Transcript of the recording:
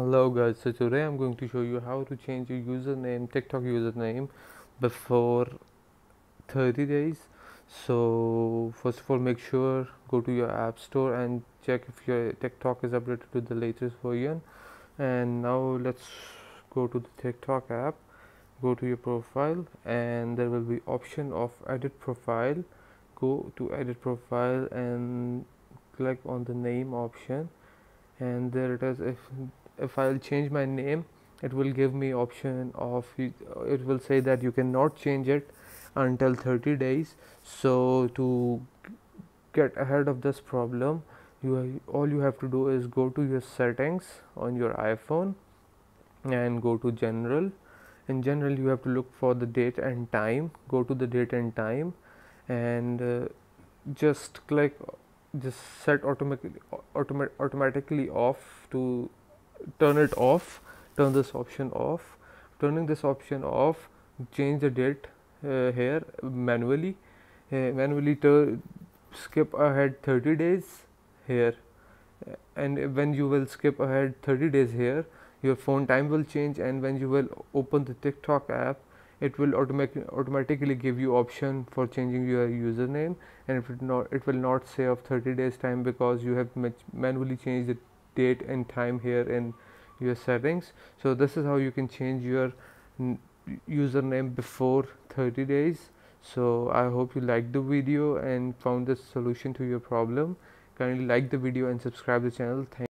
hello guys. So today i'm going to show you how to change your username tiktok username before 30 days. So first of all make sure go to your app store and check if your tiktok is updated to the latest version. And now let's go to the tiktok app. Go to your profile and there will be option of edit profile. Go to edit profile and click on the name option and there it is. If if I'll change my name it will give me option of it will say that you cannot change it until 30 days. So to get ahead of this problem you all you have to do is go to your settings on your iphone and go to general. In general you have to look for the date and time. Go to the date and time and uh, just click just set automatically automa- automatically off to turn it off turn this option off. Turning this option off change the date uh, here manually uh, manually skip ahead 30 days here. And when you will skip ahead 30 days here your phone time will change and when you will open the tiktok app it will automatically automatically give you option for changing your username. And it will not it will not say of 30 days time because you have manually changed the date and time here in your settings. So this is how you can change your username before 30 days. So i hope you liked the video and found the solution to your problem. Kindly like the video and subscribe the channel. Thank